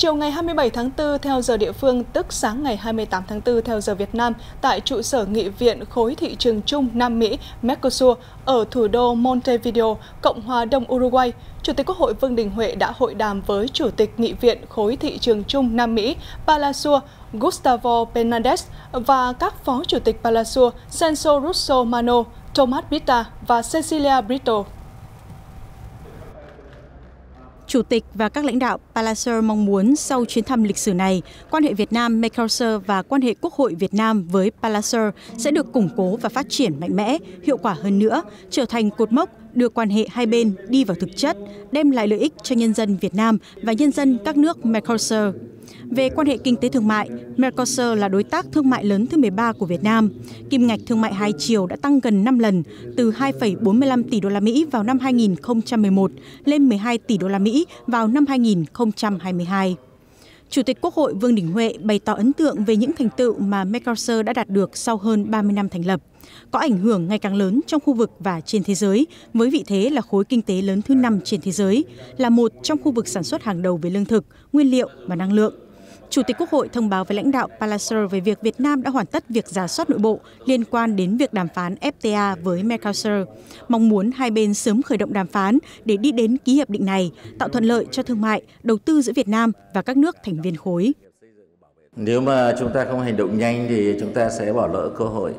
Chiều ngày 27 tháng 4 theo giờ địa phương, tức sáng ngày 28 tháng 4 theo giờ Việt Nam, tại trụ sở nghị viện khối thị trường chung Nam Mỹ Mercosur ở thủ đô Montevideo, Cộng hòa Đông Uruguay, Chủ tịch Quốc hội Vương Đình Huệ đã hội đàm với Chủ tịch Nghị viện khối thị trường chung Nam Mỹ Palasur Gustavo Penades và các phó chủ tịch Palasur Senso Russo Mano, Thomas Bitta và Cecilia Brito. Chủ tịch và các lãnh đạo Palliser mong muốn sau chuyến thăm lịch sử này, quan hệ Việt Nam Mercosur và quan hệ Quốc hội Việt Nam với Palliser sẽ được củng cố và phát triển mạnh mẽ, hiệu quả hơn nữa, trở thành cột mốc đưa quan hệ hai bên đi vào thực chất, đem lại lợi ích cho nhân dân Việt Nam và nhân dân các nước Mercosur. Về quan hệ kinh tế thương mại, Mercosur là đối tác thương mại lớn thứ 13 của Việt Nam. Kim ngạch thương mại hai chiều đã tăng gần 5 lần, từ 2,45 tỷ đô la Mỹ vào năm 2011 lên 12 tỷ đô la Mỹ vào năm 2022. Chủ tịch Quốc hội Vương Đình Huệ bày tỏ ấn tượng về những thành tựu mà MacArthur đã đạt được sau hơn 30 năm thành lập, có ảnh hưởng ngày càng lớn trong khu vực và trên thế giới, với vị thế là khối kinh tế lớn thứ năm trên thế giới, là một trong khu vực sản xuất hàng đầu về lương thực, nguyên liệu và năng lượng. Chủ tịch Quốc hội thông báo với lãnh đạo Palliser về việc Việt Nam đã hoàn tất việc giả soát nội bộ liên quan đến việc đàm phán FTA với Mercosur, mong muốn hai bên sớm khởi động đàm phán để đi đến ký hiệp định này, tạo thuận lợi cho thương mại, đầu tư giữa Việt Nam và các nước thành viên khối. Nếu mà chúng ta không hành động nhanh thì chúng ta sẽ bỏ lỡ cơ hội,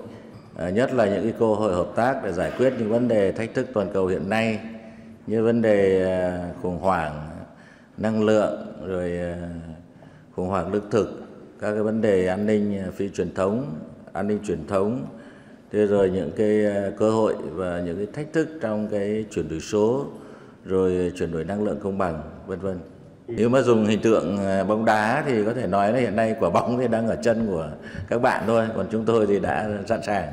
à, nhất là những cái cơ hội hợp tác để giải quyết những vấn đề thách thức toàn cầu hiện nay như vấn đề à, khủng hoảng năng lượng rồi à, khủng hoảng lương thực các cái vấn đề an ninh à, phi truyền thống an ninh truyền thống. Thế rồi những cái à, cơ hội và những cái thách thức trong cái chuyển đổi số rồi chuyển đổi năng lượng công bằng vân vân. Nếu mà dùng hình tượng à, bóng đá thì có thể nói là hiện nay quả bóng thì đang ở chân của các bạn thôi còn chúng tôi thì đã sẵn sàng.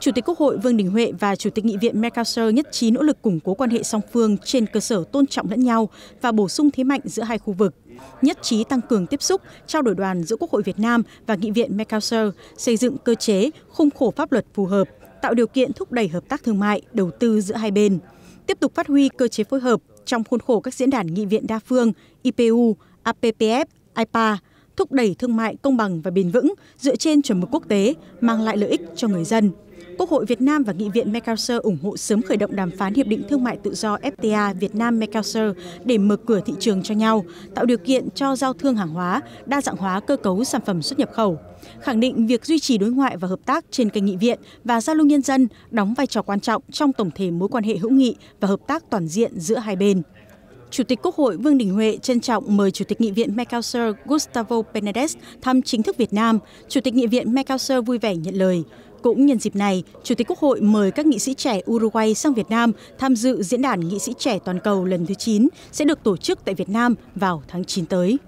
Chủ tịch Quốc hội Vương Đình Huệ và Chủ tịch Nghị viện Mercosur nhất trí nỗ lực củng cố quan hệ song phương trên cơ sở tôn trọng lẫn nhau và bổ sung thế mạnh giữa hai khu vực. Nhất trí tăng cường tiếp xúc, trao đổi đoàn giữa Quốc hội Việt Nam và Nghị viện Mercosur, xây dựng cơ chế, khung khổ pháp luật phù hợp, tạo điều kiện thúc đẩy hợp tác thương mại, đầu tư giữa hai bên. Tiếp tục phát huy cơ chế phối hợp trong khuôn khổ các diễn đàn nghị viện đa phương IPU, APPF, IPA, thúc đẩy thương mại công bằng và bền vững dựa trên chuẩn mực quốc tế, mang lại lợi ích cho người dân. Quốc hội Việt Nam và Nghị viện Mercosur ủng hộ sớm khởi động đàm phán Hiệp định Thương mại Tự do FTA Việt Nam-Mercosur để mở cửa thị trường cho nhau, tạo điều kiện cho giao thương hàng hóa, đa dạng hóa cơ cấu sản phẩm xuất nhập khẩu. Khẳng định việc duy trì đối ngoại và hợp tác trên kênh nghị viện và giao lưu nhân dân đóng vai trò quan trọng trong tổng thể mối quan hệ hữu nghị và hợp tác toàn diện giữa hai bên. Chủ tịch Quốc hội Vương Đình Huệ trân trọng mời Chủ tịch Nghị viện Mercosur Gustavo Penades thăm chính thức Việt Nam. Chủ tịch Nghị viện Mercosur vui vẻ nhận lời. Cũng nhân dịp này, Chủ tịch Quốc hội mời các nghị sĩ trẻ Uruguay sang Việt Nam tham dự diễn đàn nghị sĩ trẻ toàn cầu lần thứ 9 sẽ được tổ chức tại Việt Nam vào tháng 9 tới.